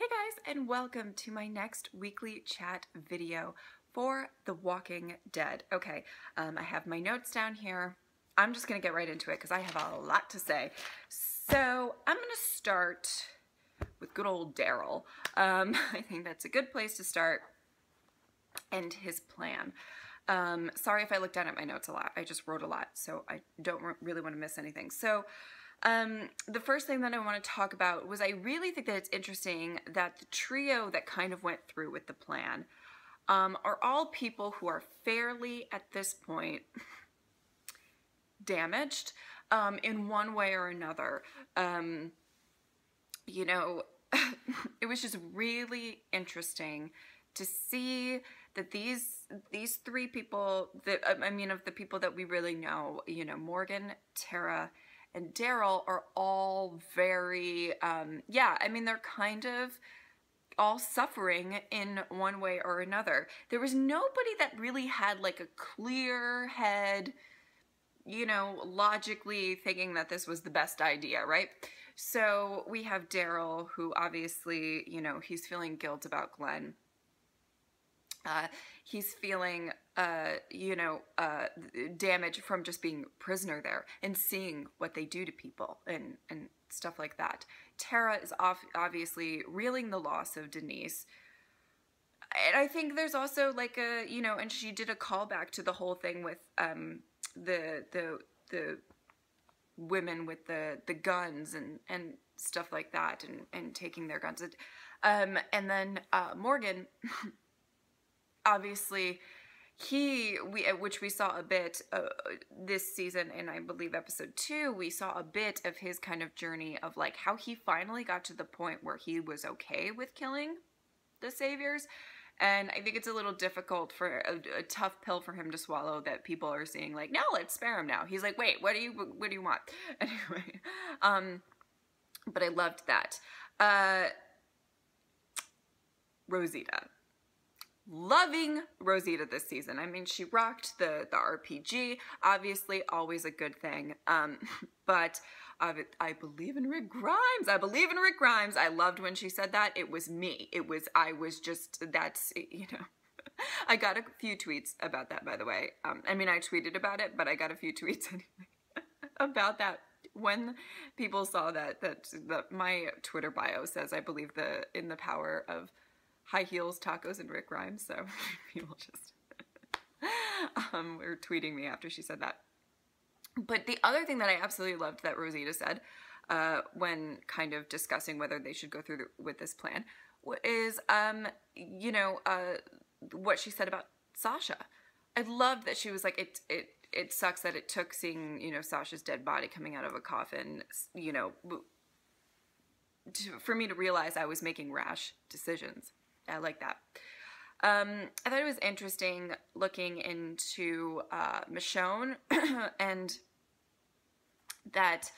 Hey guys, and welcome to my next weekly chat video for The Walking Dead. Okay, um, I have my notes down here. I'm just gonna get right into it because I have a lot to say. So I'm gonna start with good old Daryl. Um, I think that's a good place to start and his plan. Um, sorry if I look down at my notes a lot. I just wrote a lot, so I don't really want to miss anything. So um, the first thing that I want to talk about was I really think that it's interesting that the trio that kind of went through with the plan um, are all people who are fairly, at this point, damaged um, in one way or another. Um, you know, it was just really interesting to see that these these three people that I mean of the people that we really know, you know, Morgan, Tara, and Daryl are all very, um, yeah, I mean, they're kind of all suffering in one way or another. There was nobody that really had like a clear head, you know, logically thinking that this was the best idea, right? So we have Daryl, who obviously, you know, he's feeling guilt about Glenn. Uh, he's feeling, uh, you know, uh, damage from just being prisoner there and seeing what they do to people and, and stuff like that. Tara is off, obviously reeling the loss of Denise. And I think there's also like a, you know, and she did a callback to the whole thing with um, the the the women with the the guns and and stuff like that and and taking their guns. Um, and then uh, Morgan obviously he we which we saw a bit uh, this season and i believe episode two we saw a bit of his kind of journey of like how he finally got to the point where he was okay with killing the saviors. And i think it's a little difficult for a, a tough pill for him to swallow that people are seeing like no let's spare him now. He's like wait what do you what do you want? Anyway um but i loved that. Uh rosita loving Rosita this season. I mean, she rocked the, the RPG, obviously always a good thing. Um, but I, I believe in Rick Grimes. I believe in Rick Grimes. I loved when she said that. It was me. It was, I was just, that's, you know. I got a few tweets about that, by the way. Um, I mean, I tweeted about it, but I got a few tweets anyway about that when people saw that that that my Twitter bio says I believe the in the power of high heels, tacos, and Rick Grimes. So people just um, were tweeting me after she said that. But the other thing that I absolutely loved that Rosita said uh, when kind of discussing whether they should go through the, with this plan is, um, you know, uh, what she said about Sasha. I loved that she was like, it, it, it sucks that it took seeing, you know, Sasha's dead body coming out of a coffin, you know, to, for me to realize I was making rash decisions. I like that. Um, I thought it was interesting looking into uh, Michonne and that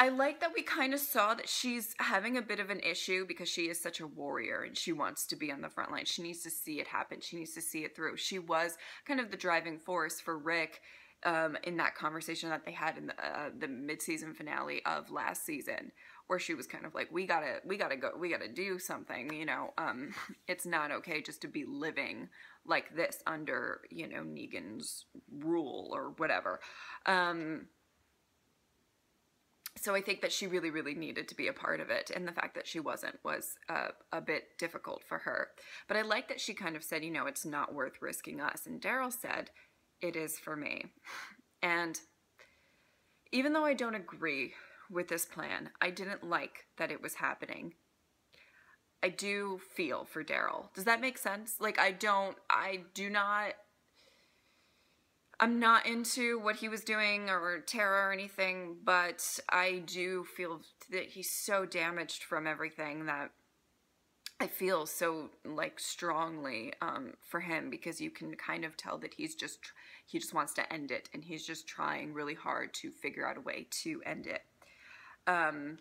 I like that we kind of saw that she's having a bit of an issue because she is such a warrior and she wants to be on the front line. She needs to see it happen. She needs to see it through. She was kind of the driving force for Rick um, in that conversation that they had in the, uh, the mid-season finale of last season where she was kind of like we gotta we gotta go we gotta do something you know um it's not okay just to be living like this under you know negan's rule or whatever um so I think that she really, really needed to be a part of it, and the fact that she wasn't was uh, a bit difficult for her. But I like that she kind of said, you know, it's not worth risking us. And Daryl said, it is for me. And even though I don't agree with this plan. I didn't like that it was happening. I do feel for Daryl. Does that make sense? Like, I don't, I do not, I'm not into what he was doing or Tara or anything, but I do feel that he's so damaged from everything that I feel so like strongly um, for him because you can kind of tell that he's just he just wants to end it and he's just trying really hard to figure out a way to end it. Um,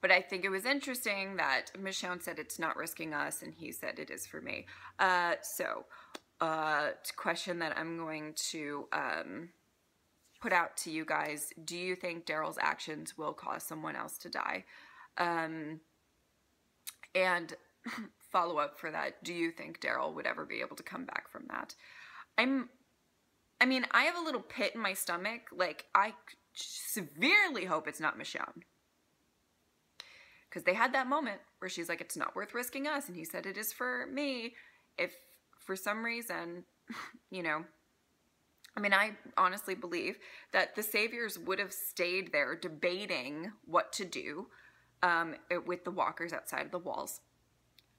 but I think it was interesting that Michonne said it's not risking us, and he said it is for me. Uh, so, uh, question that I'm going to um, put out to you guys: Do you think Daryl's actions will cause someone else to die? Um, And follow up for that, do you think Daryl would ever be able to come back from that? I'm I mean, I have a little pit in my stomach. Like I severely hope it's not Michonne. Cuz they had that moment where she's like it's not worth risking us and he said it is for me. If for some reason, you know, I mean, I honestly believe that the Saviors would have stayed there debating what to do um, with the walkers outside of the walls.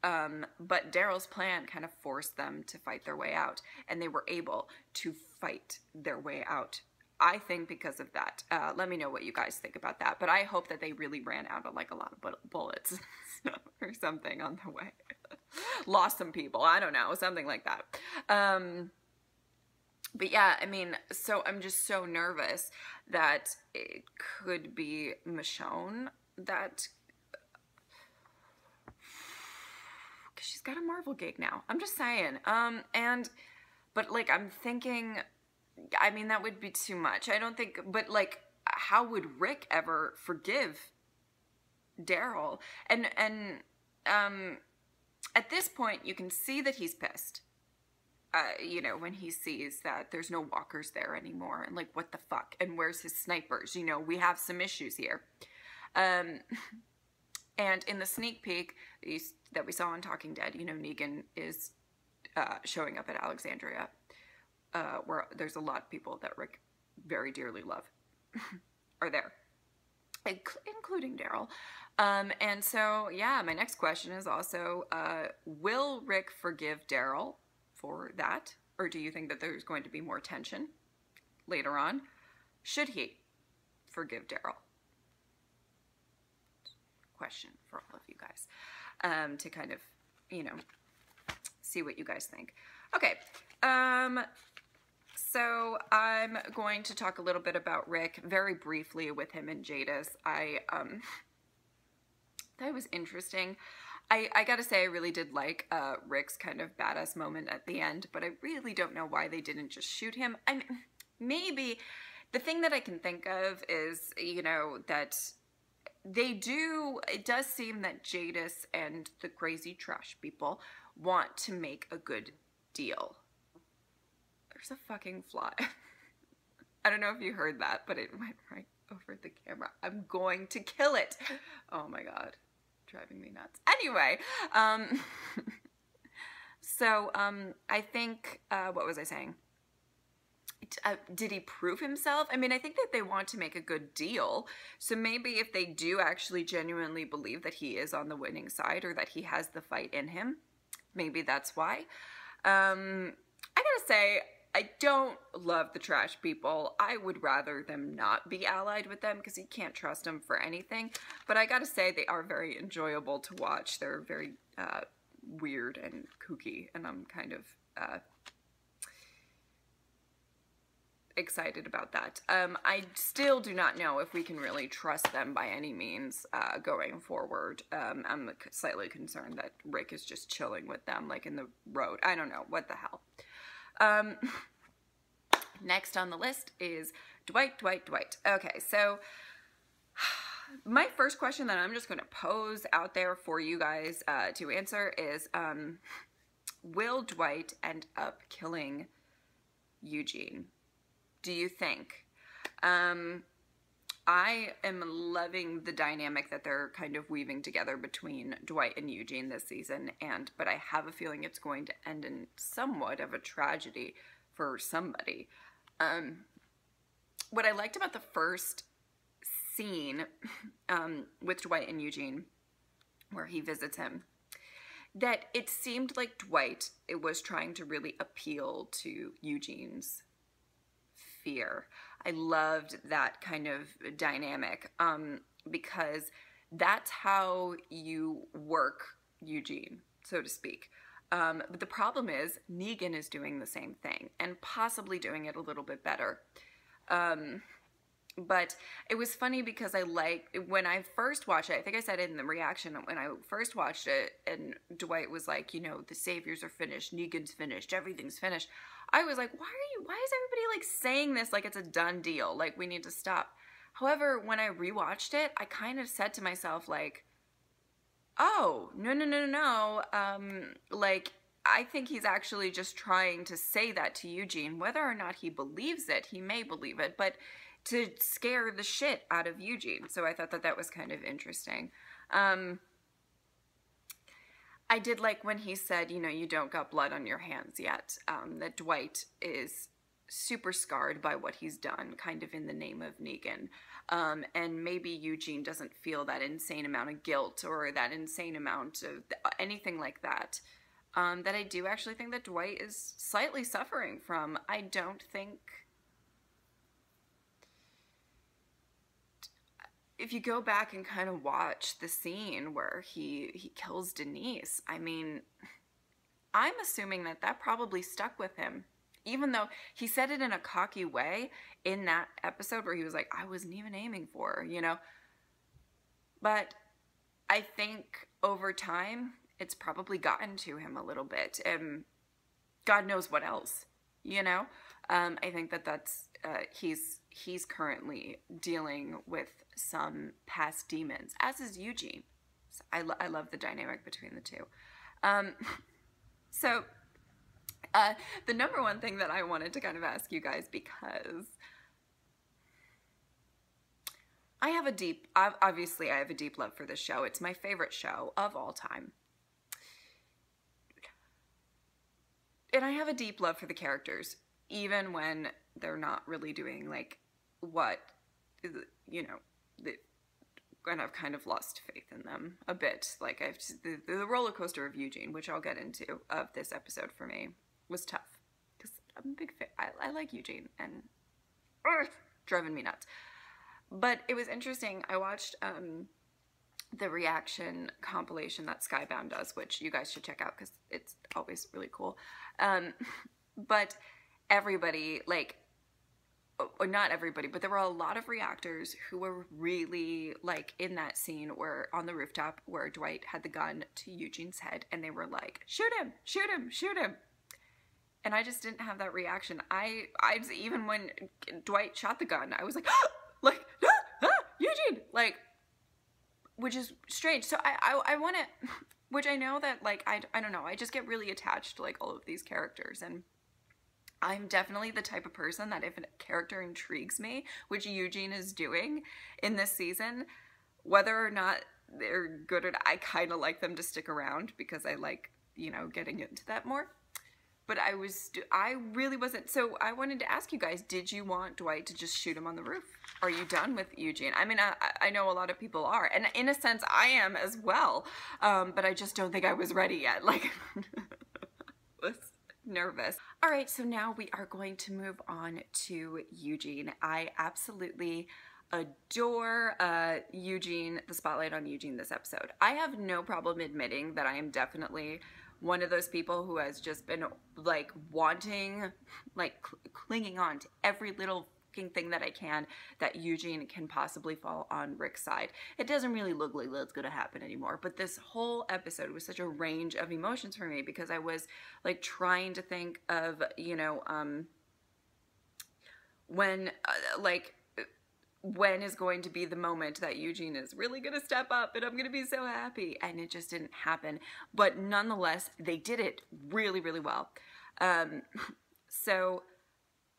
Um, but Daryl's plan kind of forced them to fight their way out, and they were able to fight their way out. I think because of that. Uh, let me know what you guys think about that. But I hope that they really ran out of like a lot of bullets or something on the way. Lost some people. I don't know, something like that. Um, but yeah, I mean, so I'm just so nervous that it could be Michonne that because she's got a Marvel gig now. I'm just saying. Um, and, but like, I'm thinking, I mean, that would be too much. I don't think, but like, how would Rick ever forgive Daryl? And, and, um, at this point, you can see that he's pissed. Uh, you know, when he sees that there's no walkers there anymore, and like, what the fuck? And where's his snipers? You know, we have some issues here. Um, and in the sneak peek that we saw on Talking Dead, you know, Negan is uh, showing up at Alexandria, uh, where there's a lot of people that Rick very dearly love are there, including Daryl. Um, and so, yeah, my next question is also, uh, will Rick forgive Daryl for that? Or do you think that there's going to be more tension later on? Should he forgive Daryl? Question for all of you guys um, to kind of, you know, see what you guys think. Okay, um, so I'm going to talk a little bit about Rick very briefly with him and Jadis. I, um, that was interesting. I, I gotta say, I really did like uh, Rick's kind of badass moment at the end, but I really don't know why they didn't just shoot him. I mean, maybe the thing that I can think of is, you know, that they do, it does seem that Jadis and the crazy trash people want to make a good deal. There's a fucking fly. I don't know if you heard that, but it went right over the camera. I'm going to kill it. Oh my god. Driving me nuts. Anyway, um, so um, I think, uh, what was I saying? Uh, did he prove himself? I mean, I think that they want to make a good deal. So maybe if they do actually genuinely believe that he is on the winning side or that he has the fight in him, maybe that's why. Um, I gotta say, I don't love the trash people. I would rather them not be allied with them because you can't trust them for anything. But I gotta say, they are very enjoyable to watch. They're very uh, weird and kooky, and I'm kind of uh, excited about that. Um, I still do not know if we can really trust them by any means uh, going forward. Um, I'm slightly concerned that Rick is just chilling with them, like in the road. I don't know. What the hell? Um, next on the list is Dwight, Dwight, Dwight. Okay, so my first question that I'm just going to pose out there for you guys uh, to answer is, um, will Dwight end up killing Eugene? Do you think? Um, I am loving the dynamic that they're kind of weaving together between Dwight and Eugene this season, and but I have a feeling it's going to end in somewhat of a tragedy for somebody. Um, what I liked about the first scene um, with Dwight and Eugene, where he visits him, that it seemed like Dwight it was trying to really appeal to Eugene's fear. I loved that kind of dynamic um, because that's how you work Eugene, so to speak. Um, but the problem is Negan is doing the same thing and possibly doing it a little bit better. Um, but it was funny because I like when I first watched it. I think I said it in the reaction when I first watched it, and Dwight was like, you know, the saviors are finished, Negan's finished, everything's finished. I was like, why are you, why is everybody like saying this like it's a done deal? Like we need to stop. However, when I rewatched it, I kind of said to myself, like, oh, no, no, no, no, no. Um, like, I think he's actually just trying to say that to Eugene. Whether or not he believes it, he may believe it, but to scare the shit out of Eugene. So I thought that that was kind of interesting. Um, I did like when he said, you know, you don't got blood on your hands yet. Um, that Dwight is super scarred by what he's done, kind of in the name of Negan. Um, and maybe Eugene doesn't feel that insane amount of guilt or that insane amount of anything like that. Um, that I do actually think that Dwight is slightly suffering from. I don't think. If you go back and kind of watch the scene where he he kills Denise, I mean, I'm assuming that that probably stuck with him even though he said it in a cocky way in that episode where he was like, I wasn't even aiming for her, you know. But I think over time, it's probably gotten to him a little bit. And God knows what else, you know. Um, I think that that's uh, he's he's currently dealing with some past demons, as is Eugene. So I, lo- I love the dynamic between the two. Um, so uh, the number one thing that I wanted to kind of ask you guys because I have a deep, obviously, I have a deep love for this show. It's my favorite show of all time. And I have a deep love for the characters, even when they're not really doing like what, you know, the, and I've kind of lost faith in them a bit. Like I've the, the roller coaster of Eugene, which I'll get into of this episode for me was tough because I'm a big fan. I, I like Eugene and ugh, driving me nuts. But it was interesting. I watched um, the reaction compilation that Skybound does, which you guys should check out because it's always really cool. Um, but everybody, like, or not everybody, but there were a lot of reactors who were really like in that scene where on the rooftop where Dwight had the gun to Eugene's head and they were like, shoot him, shoot him, shoot him and I just didn't have that reaction. I, I even when Dwight shot the gun, I was like, like ah, ah, Eugene, like, which is strange. So I, I, I want to, which I know that like I, I don't know. I just get really attached to like all of these characters, and I'm definitely the type of person that if a character intrigues me, which Eugene is doing in this season, whether or not they're good not, I kind of like them to stick around because I like you know getting into that more but I was, I really wasn't. So I wanted to ask you guys, did you want Dwight to just shoot him on the roof? Are you done with Eugene? I mean, I, I know a lot of people are, and in a sense, I am as well. Um, but I just don't think I was ready yet. Like, nervous. All right, so now we are going to move on to Eugene. I absolutely adore uh, Eugene, the spotlight on Eugene this episode. I have no problem admitting that I am definitely one of those people who has just been like wanting, like cl- clinging on to every little thing that I can that Eugene can possibly fall on Rick's side. It doesn't really look like that's going to happen anymore, but this whole episode was such a range of emotions for me because I was like trying to think of, you know, um when uh, like when is going to be the moment that Eugene is really going to step up and I'm going to be so happy. And it just didn't happen. But nonetheless, they did it really, really well. Um, so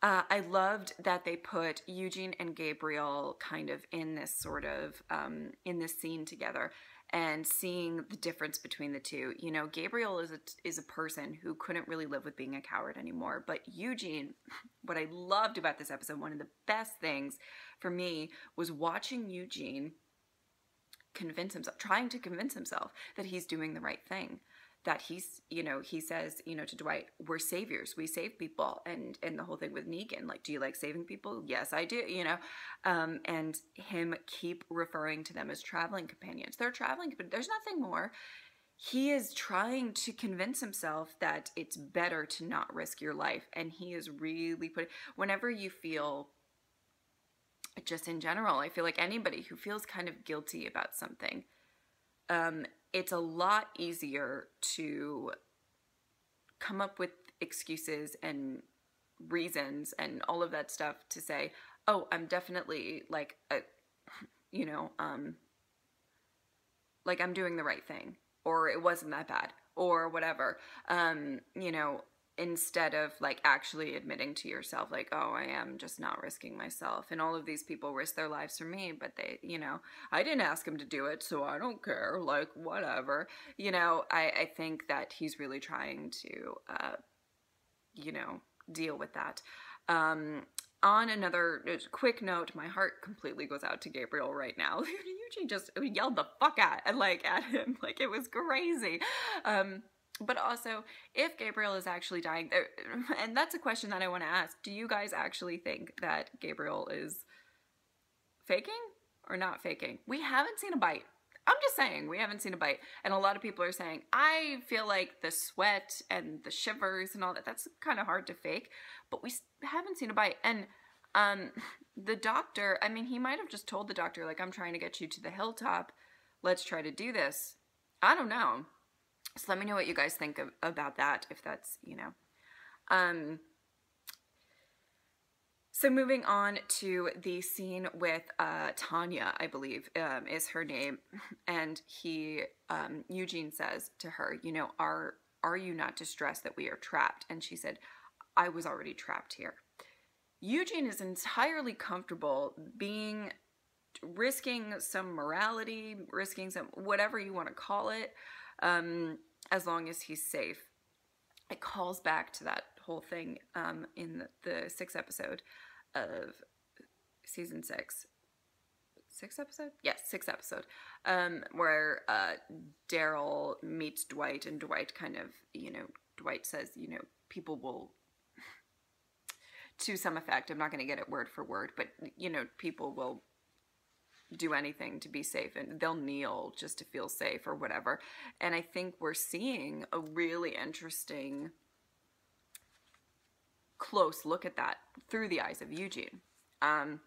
uh, I loved that they put Eugene and Gabriel kind of in this sort of, um, in this scene together and seeing the difference between the two. You know, Gabriel is a, is a person who couldn't really live with being a coward anymore. But Eugene, what I loved about this episode, one of the best things for me was watching Eugene convince himself, trying to convince himself that he's doing the right thing. That he's, you know, he says, you know, to Dwight, we're saviors. We save people. And and the whole thing with Negan, like, do you like saving people? Yes, I do, you know. Um, and him keep referring to them as traveling companions. They're traveling, but there's nothing more he is trying to convince himself that it's better to not risk your life and he is really put whenever you feel just in general, I feel like anybody who feels kind of guilty about something, um, it's a lot easier to come up with excuses and reasons and all of that stuff to say, oh, I'm definitely like a, you know, um, like I'm doing the right thing or it wasn't that bad or whatever. Um, you know, instead of like actually admitting to yourself like oh i am just not risking myself and all of these people risk their lives for me but they you know i didn't ask him to do it so i don't care like whatever you know i i think that he's really trying to uh you know deal with that um on another uh, quick note, my heart completely goes out to Gabriel right now. Eugene just yelled the fuck at and like at him, like it was crazy. Um, but also, if Gabriel is actually dying, there, and that's a question that I want to ask: Do you guys actually think that Gabriel is faking or not faking? We haven't seen a bite. I'm just saying, we haven't seen a bite. And a lot of people are saying, I feel like the sweat and the shivers and all that, that's kind of hard to fake. But we haven't seen a bite. And um, the doctor, I mean, he might have just told the doctor, like, I'm trying to get you to the hilltop. Let's try to do this. I don't know. So let me know what you guys think of, about that, if that's, you know. Um, so moving on to the scene with uh, Tanya, I believe um, is her name, and he um, Eugene says to her, you know, are are you not distressed that we are trapped? And she said, I was already trapped here. Eugene is entirely comfortable being risking some morality, risking some whatever you want to call it, um, as long as he's safe. It calls back to that whole thing um, in the, the sixth episode of season six. Six episode? Yes, six episode. Um, where uh, Daryl meets Dwight, and Dwight kind of, you know, Dwight says, you know, people will, to some effect, I'm not going to get it word for word, but, you know, people will do anything to be safe and they'll kneel just to feel safe or whatever. And I think we're seeing a really interesting close look at that through the eyes of Eugene. Um,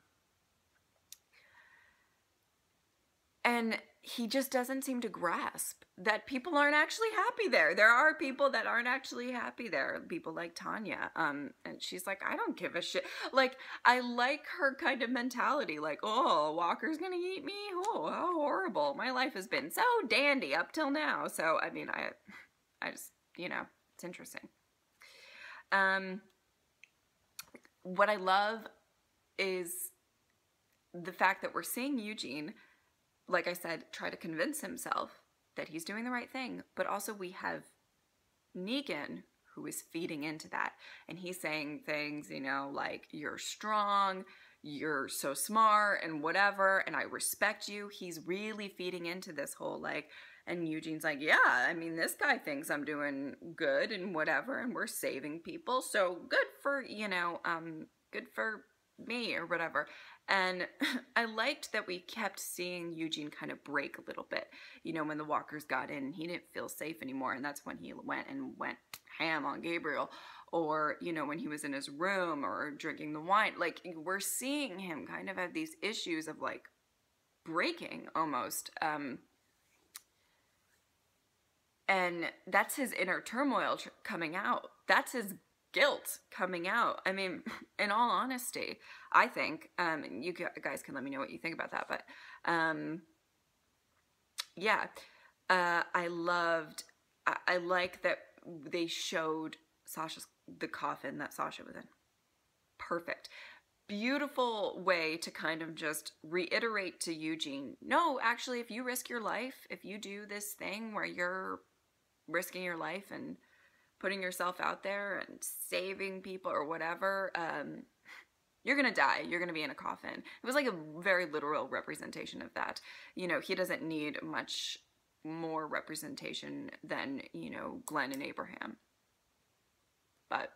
and he just doesn't seem to grasp that people aren't actually happy there. There are people that aren't actually happy there. People like Tanya. Um, and she's like, I don't give a shit. Like, I like her kind of mentality. Like, oh, Walker's gonna eat me. Oh, how horrible. My life has been so dandy up till now. So, I mean, I, I just, you know, it's interesting. Um, what I love is the fact that we're seeing Eugene, like I said, try to convince himself that he's doing the right thing. But also, we have Negan who is feeding into that. And he's saying things, you know, like, you're strong, you're so smart, and whatever, and I respect you. He's really feeding into this whole, like, and Eugene's like, yeah, I mean, this guy thinks I'm doing good and whatever, and we're saving people. So good for, you know, um, good for me or whatever. And I liked that we kept seeing Eugene kind of break a little bit. You know, when the walkers got in, he didn't feel safe anymore. And that's when he went and went ham on Gabriel. Or, you know, when he was in his room or drinking the wine. Like, we're seeing him kind of have these issues of like breaking almost. Um, and that's his inner turmoil coming out. That's his guilt coming out. I mean, in all honesty, I think, um, you guys can let me know what you think about that, but, um, yeah, uh, I loved, I, I like that they showed Sasha's, the coffin that Sasha was in. Perfect. Beautiful way to kind of just reiterate to Eugene, no, actually, if you risk your life, if you do this thing where you're risking your life and putting yourself out there and saving people or whatever, um, you're gonna die. You're gonna be in a coffin. It was like a very literal representation of that. You know, he doesn't need much more representation than, you know, Glenn and Abraham. But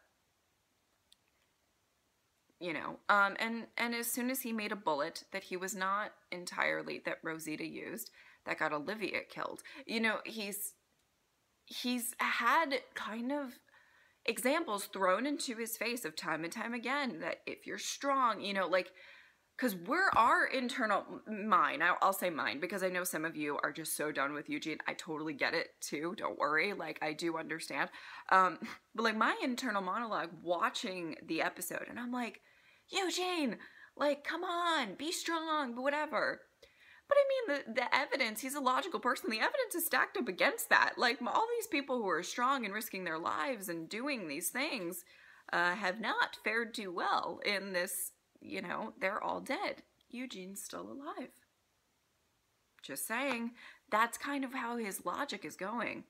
you know, um, and and as soon as he made a bullet that he was not entirely that Rosita used that got Olivia killed, you know, he's he's had kind of examples thrown into his face of time and time again that if you're strong, you know, like, because we're our internal mine, I'll, I'll, say mine because I know some of you are just so done with Eugene. I totally get it too. Don't worry. Like, I do understand. Um, but like, my internal monologue watching the episode, and I'm like, Eugene, like, come on, be strong, whatever. But I mean, the, the evidence, he's a logical person. The evidence is stacked up against that. Like, all these people who are strong and risking their lives and doing these things uh, have not fared too well in this, you know, they're all dead. Eugene's still alive. Just saying, that's kind of how his logic is going.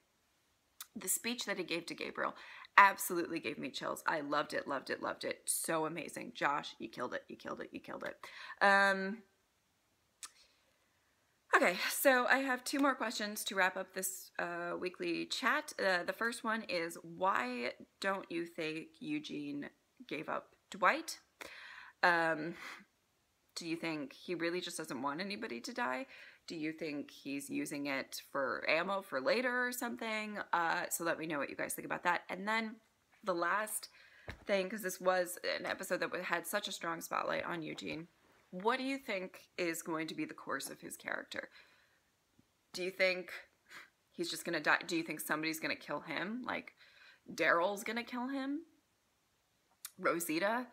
The speech that he gave to Gabriel absolutely gave me chills. I loved it, loved it, loved it. So amazing. Josh, you killed it, you killed it, you killed it. Um, okay, so I have two more questions to wrap up this uh, weekly chat. Uh, the first one is why don't you think Eugene gave up Dwight? Um, do you think he really just doesn't want anybody to die? Do you think he's using it for ammo for later or something? Uh, so let me know what you guys think about that. And then the last thing, because this was an episode that had such a strong spotlight on Eugene, what do you think is going to be the course of his character? Do you think he's just going to die? Do you think somebody's going to kill him? Like Daryl's going to kill him? Rosita?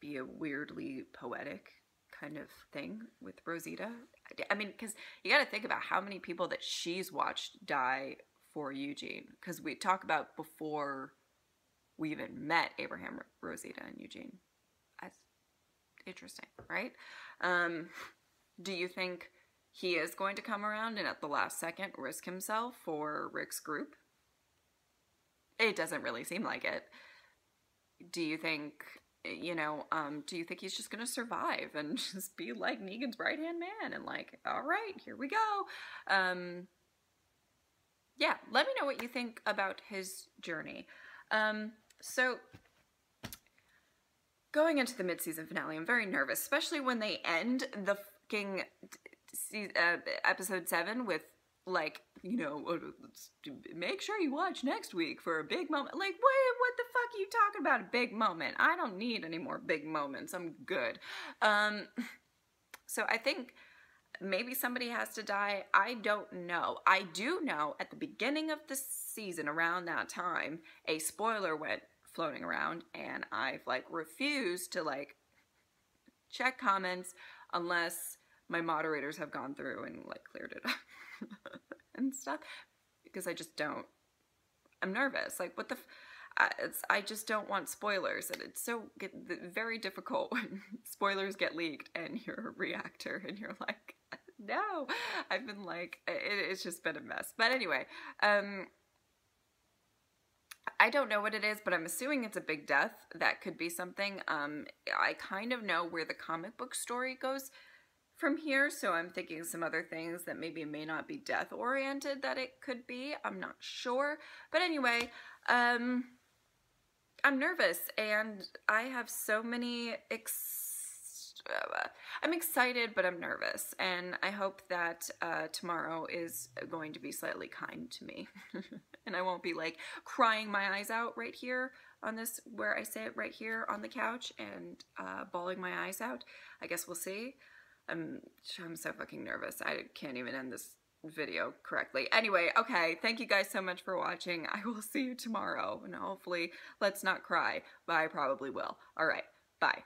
Be a weirdly poetic kind of thing with Rosita. I mean, because you got to think about how many people that she's watched die for Eugene. Because we talk about before we even met Abraham, Rosita, and Eugene. Interesting, right? Um, do you think he is going to come around and at the last second risk himself for Rick's group? It doesn't really seem like it. Do you think you know, um, do you think he's just going to survive and just be like Negan's right hand man and like, all right, here we go? Um, yeah, let me know what you think about his journey. Um, so, going into the mid-season finale, I'm very nervous, especially when they end the fucking uh, episode seven with like you know make sure you watch next week for a big moment. Like what what the fuck are you talking about a big moment? I don't need any more big moments. I'm good. Um so i think maybe somebody has to die. I don't know. I do know at the beginning of the season around that time a spoiler went floating around and i've like refused to like check comments unless my moderators have gone through and like cleared it up and stuff because I just don't. I'm nervous. Like, what the? I just don't want spoilers, and it's so get, very difficult when spoilers get leaked and you're a reactor and you're like, no. I've been like, it, it's just been a mess. But anyway, um, I don't know what it is, but I'm assuming it's a big death. That could be something. Um, I kind of know where the comic book story goes from here, so I'm thinking some other things that maybe may not be death oriented that it could be. I'm not sure. But anyway, um, I'm nervous and I have so many uh, I'm excited, but I'm nervous, and I hope that uh, tomorrow is going to be slightly kind to me, and I won't be like crying my eyes out right here on this, where I sit right here on the couch and uh, bawling my eyes out. I guess we'll see. I'm I'm so fucking nervous. I can't even end this video correctly. Anyway, okay, thank you guys so much for watching. I will see you tomorrow, and hopefully let's not cry, but I probably will. All right, bye.